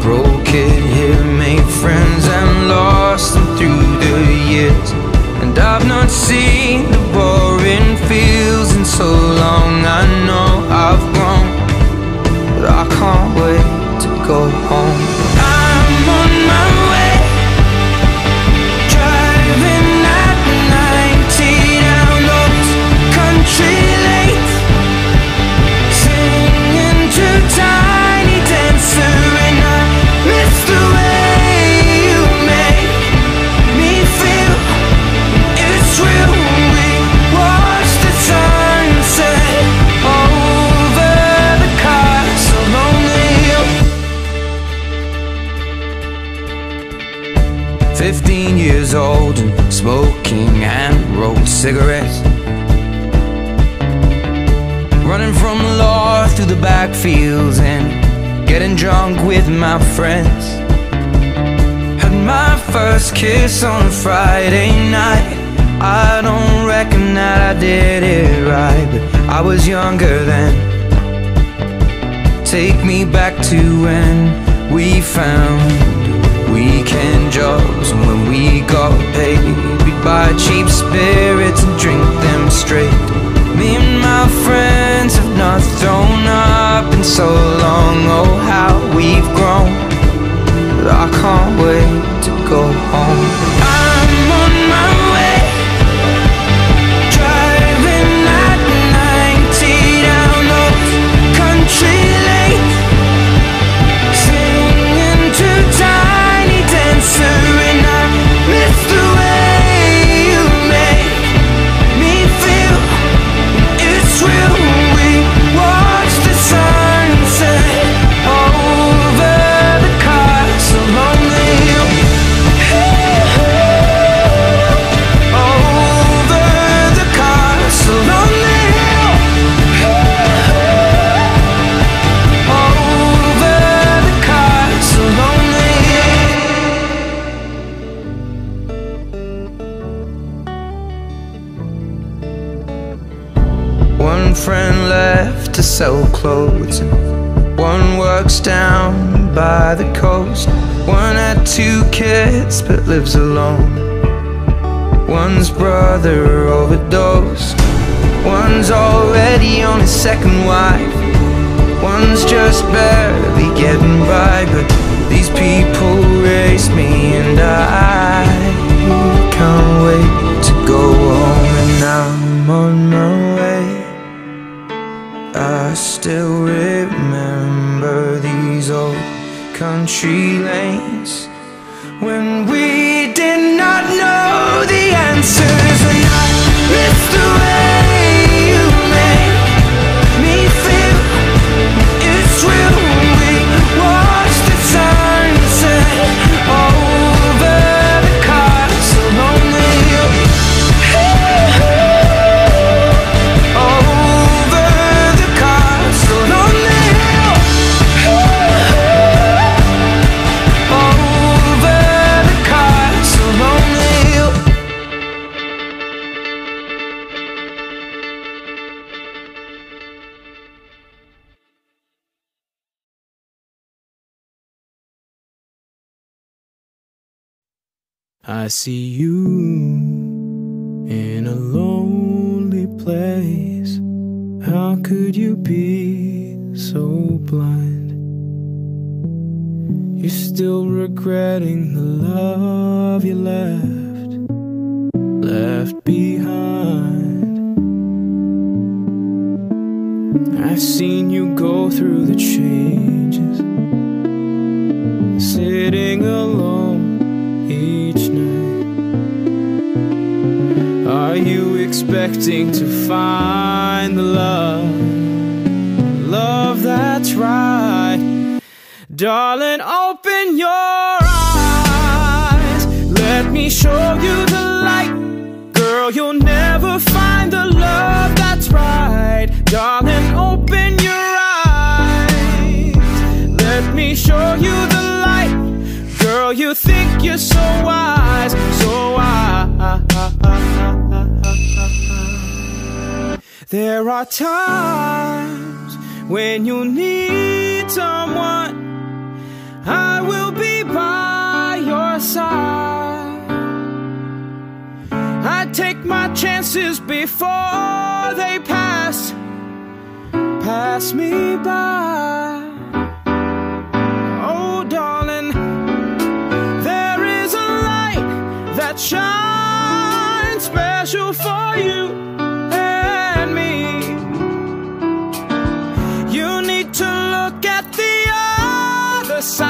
broke it here, made friends and lost them through the years. And I've not seen cigarettes. Running from the law through the backfields and getting drunk with my friends. Had my first kiss on a Friday night. I don't reckon that I did it right, but I was younger then. Take me back to when we found weekend jobs and when we got paid. Buy cheap spirits and drink One friend left to sell clothes. One works down by the coast. One had two kids but lives alone. One's brother overdosed. One's already on his second wife. One's just barely getting by. But these people race me, and I can't wait to go home. Country lanes I see you in a lonely place. How could you be so blind? You're still regretting the love you left, left behind. I've seen you go through the changes, sitting alone expecting to find the love, love that's right? Darling, open your eyes. Let me show you the light. Girl, you'll never find the love that's right. Darling, open your eyes. Let me show you the light. Girl, you think you're so wise, There are times when you need someone. I will be by your side. I take my chances before they pass, pass me by. Oh, darling, there is a light that shines special for you. Sun.